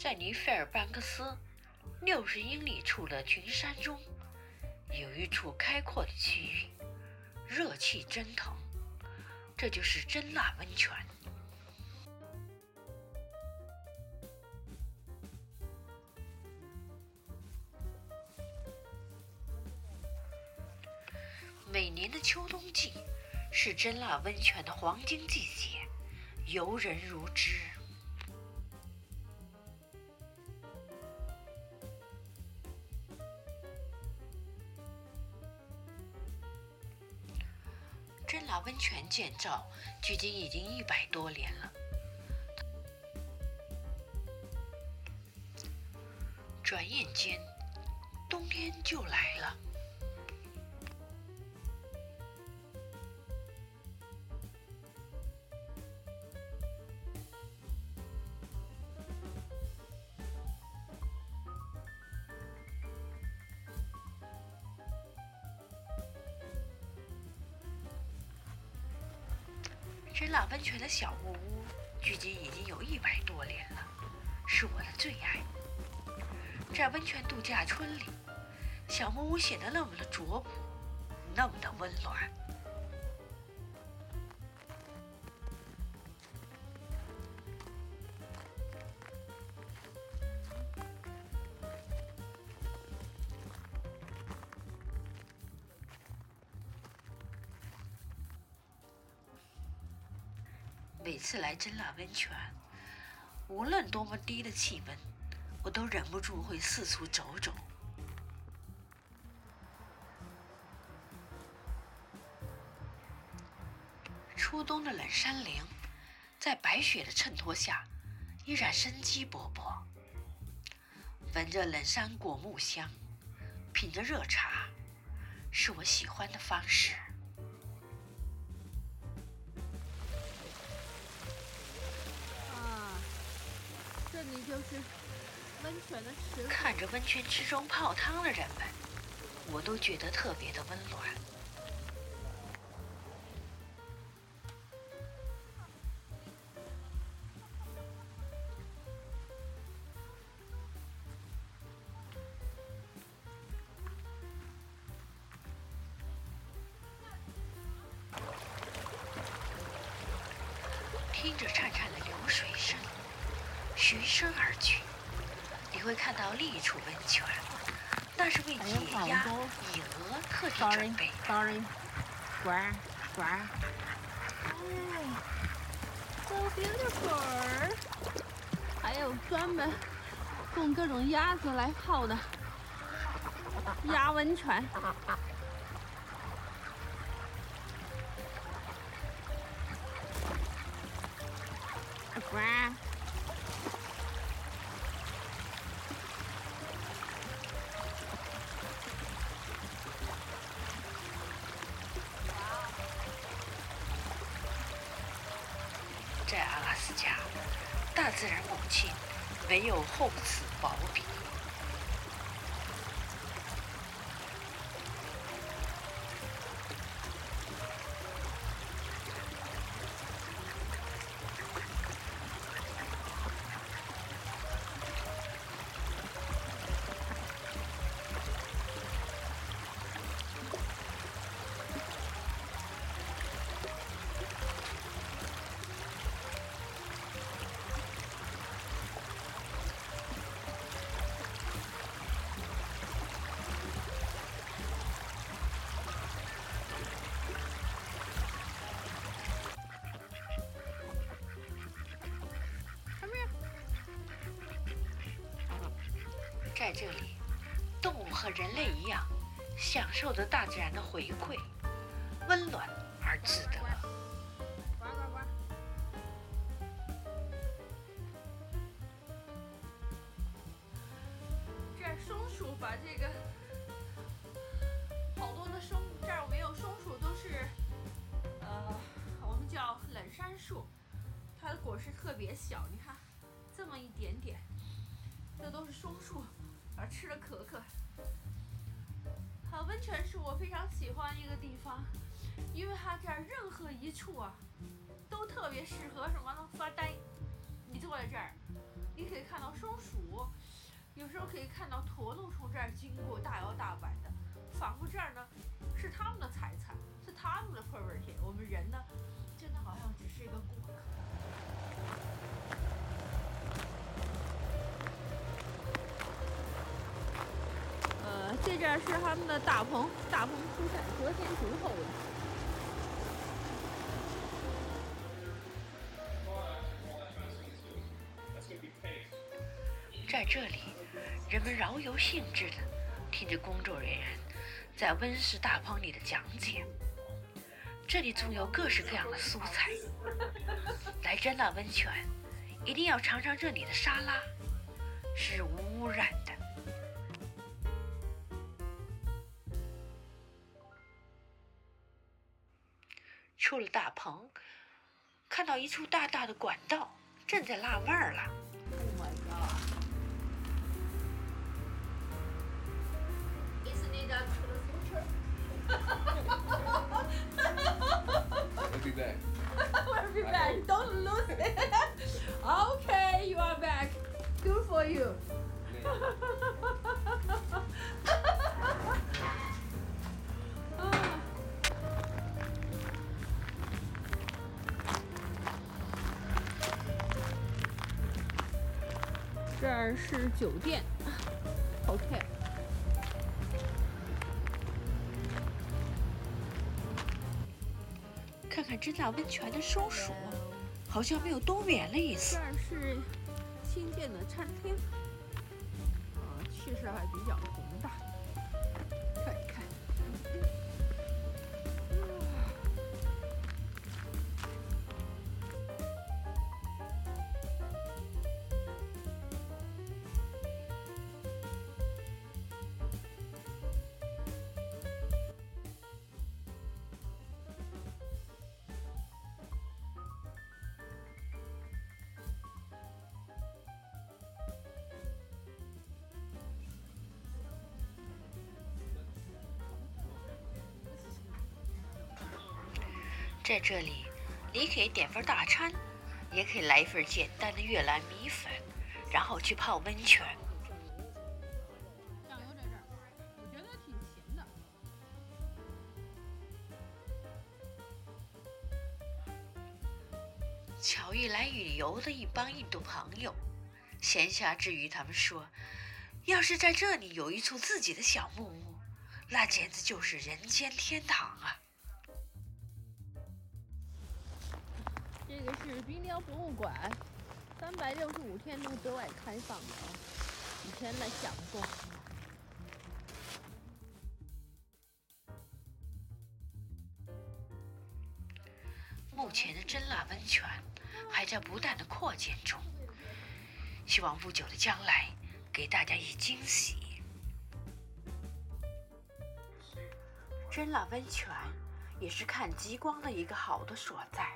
在离费尔班克斯六十英里处的群山中，有一处开阔的区域，热气蒸腾，这就是真腊温泉。每年的秋冬季是真腊温泉的黄金季节，游人如织。真腊温泉建造距今已经一百多年了，转眼间，冬天就来了。真腊温泉的小木屋，距今已经有一百多年了，是我的最爱。在温泉度假村里，小木屋显得那么的拙朴，那么的温暖。每次来真腊温泉，无论多么低的气温，我都忍不住会四处走走。初冬的冷山林，在白雪的衬托下，依然生机勃勃。闻着冷山果木香，品着热茶，是我喜欢的方式。这里就是温泉的池。看着温泉池中泡汤的人们，我都觉得特别的温暖。听着潺潺的流水声。循声而去，你会看到另一处温泉，那是为野鸭、野鹅特地准备的。Sorry，乖乖。哎，so beautiful。还有专门供各种鸭子来泡的鸭温泉。乖。家，大自然母亲唯有厚此薄彼。在这里，动物和人类一样，享受着大自然的回馈，温暖而自得。呱呱呱！这松鼠把这个好多的松，这儿没有松鼠，都是呃，我们叫冷杉树，它的果实特别小，你看这么一点点，这都是松树。而吃了可可。好，温泉是我非常喜欢一个地方，因为它这儿任何一处啊，都特别适合什么呢？发呆。你坐在这儿，你可以看到松鼠，有时候可以看到驼鹿从这儿经过，大摇大摆的，仿佛这儿呢是他们的财产，是他们的 property。我们人呢，真的好像只是一个过客。这儿是他们的大棚，大棚出产，得天独厚的。在这里，人们饶有兴致地听着工作人员在温室大棚里的讲解。这里种有各式各样的蔬菜。来真纳温泉，一定要尝尝这里的沙拉，是无污染的。出了大棚，看到一处大大的管道正在辣味儿了。Oh my god! Isn't it up to the future? I'll be back. We'll be back. Don't lose 这是酒店，hotel。看看真大温泉的松鼠，好像没有冬眠的意思这。儿是新建的餐厅，啊，气势还比较宏在这里，你可以点份大餐，也可以来一份简单的越南米粉，然后去泡温泉。酱油在这儿，我觉得挺咸的。巧遇来旅游的一帮印度朋友，闲暇之余，他们说，要是在这里有一处自己的小木屋，那简直就是人间天堂啊！是冰雕博物馆，三百六十五天都对外开放的啊，以前来讲过。目前的真腊温泉还在不断的扩建中，希望不久的将来给大家以惊喜。真腊温泉也是看极光的一个好的所在。